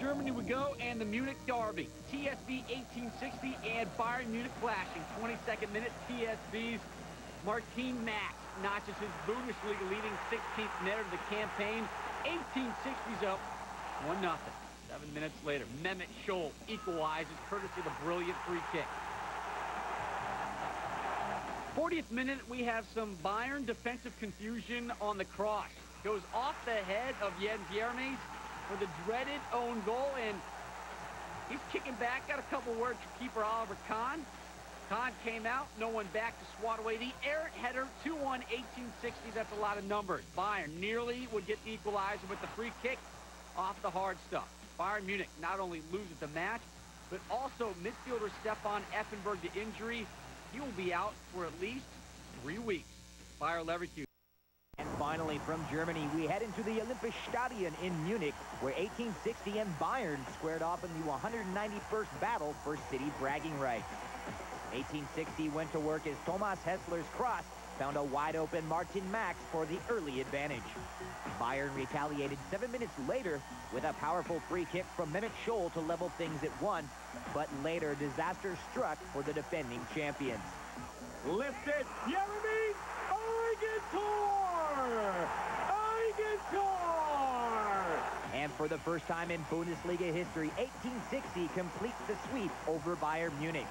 Germany we go and the Munich Derby. TSV 1860 and Bayern Munich clashing. 22nd minute, TSV's Martin Max notches his Bundesliga leading 16th net of the campaign. 1860's up 1-0. Seven minutes later, Mehmet Scholl equalizes courtesy of the brilliant free kick. 40th minute, we have some Bayern defensive confusion on the cross. Goes off the head of Jens Jeremies for the dreaded own goal, and he's kicking back. Got a couple words for keeper Oliver Kahn. Kahn came out, no one back to swat away the errant header, 2-1, 1860. That's a lot of numbers. Bayern nearly would get the equalizer with the free kick off the hard stuff. Bayern Munich not only loses the match, but also midfielder Stefan Effenberg to injury. He will be out for at least three weeks. Bayer Leverkusen. Finally, from Germany, we head into the Olympiastadion in Munich, where 1860 and Bayern squared off in the 191st battle for city bragging rights. 1860 went to work as Thomas Hässler's cross found a wide-open Martin Max for the early advantage. Bayern retaliated seven minutes later with a powerful free kick from Mehmet Scholl to level things at one, but later disaster struck for the defending champions. Lifted, Jeremy And for the first time in Bundesliga history, 1860 completes the sweep over Bayern Munich.